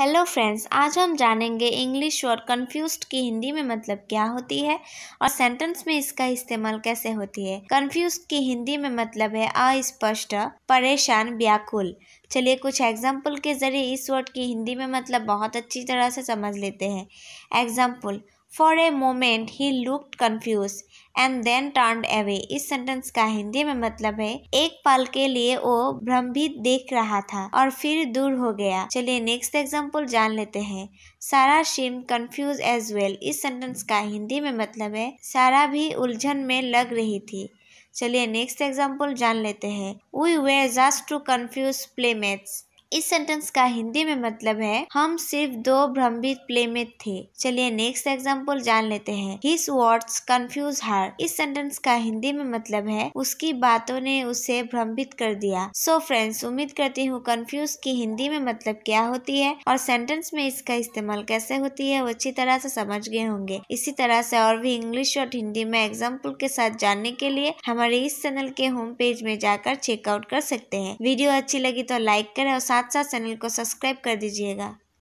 Hello friends आज हम जानेंगे इंग्लिश वर्ड कन्फ्यूज्ड की हिंदी में मतलब क्या होती है और सेंटेंस में इसका इस्तेमाल कैसे होती है। कन्फ्यूज्ड की हिंदी में मतलब है अस्पष्ट, परेशान, व्याकुल। चलिए कुछ एग्ज़ाम्पल के ज़रिए इस वर्ड की हिंदी में मतलब बहुत अच्छी तरह से समझ लेते हैं। Example for a moment he looked confused and then turn away इस सेंटेंस का हिंदी में मतलब है, एक पल के लिए वो भ्रमित देख रहा था और फिर दूर हो गया। चलिए नेक्स्ट एग्ज़ाम्पल जान लेते हैं। Sarah seem confused as well इस सेंटेंस का हिंदी में मतलब है, सारा भी उलझन में लग रही थी। चलिए नेक्स्ट एग्ज़ाम्पल जान लेते हैं। We were just too confused playmates इस सेंटेंस का हिंदी में मतलब है, हम सिर्फ़ दो भ्रमित प्ले में थे। चलिए नेक्स्ट एग्ज़ाम्पल जान लेते हैं। हिस वर्ड्स कंफ्यूज हर इस सेंटेंस का हिंदी में मतलब है, उसकी बातों ने उसे भ्रमित कर दिया। सो so फ्रेंड्स उम्मीद करती हूँ कंफ्यूज की हिंदी में मतलब क्या होती है और सेंटेंस में इसका इस्तेमाल कैसे होती है, वो अच्छी तरह से समझ गए होंगे। इसी तरह से और भी इंग्लिश और हिंदी में एग्ज़ाम्पल के साथ जानने के लिए हमारे इस चैनल के होम पेज में जाकर चेकआउट कर सकते हैं। वीडियो अच्छी लगी तो लाइक करें और साथ साथ साथ चैनल को सब्सक्राइब कर दीजिएगा।